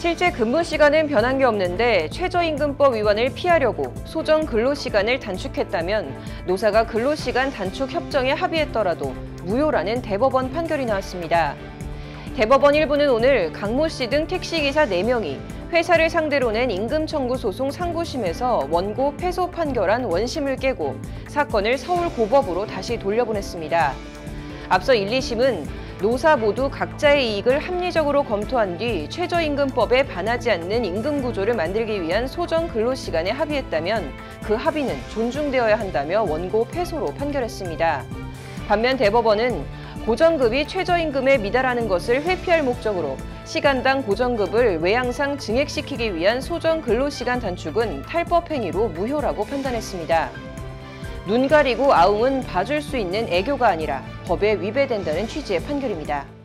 실제 근무 시간은 변한 게 없는데 최저임금법 위반을 피하려고 소정 근로시간을 단축했다면 노사가 근로시간 단축 협정에 합의했더라도 무효라는 대법원 판결이 나왔습니다. 대법원 1부는 오늘 강모 씨 등 택시기사 4명이 회사를 상대로 낸 임금 청구 소송 상고심에서 원고 패소 판결한 원심을 깨고 사건을 서울고법으로 다시 돌려보냈습니다. 앞서 1, 2심은 노사 모두 각자의 이익을 합리적으로 검토한 뒤 최저임금법에 반하지 않는 임금 구조를 만들기 위한 소정 근로시간에 합의했다면 그 합의는 존중되어야 한다며 원고 패소로 판결했습니다. 반면 대법원은 고정급이 최저임금에 미달하는 것을 회피할 목적으로 시간당 고정급을 외양상 증액시키기 위한 소정 근로시간 단축은 탈법 행위로 무효라고 판단했습니다. 눈 가리고 아웅은 봐줄 수 있는 애교가 아니라 법에 위배된다는 취지의 판결입니다.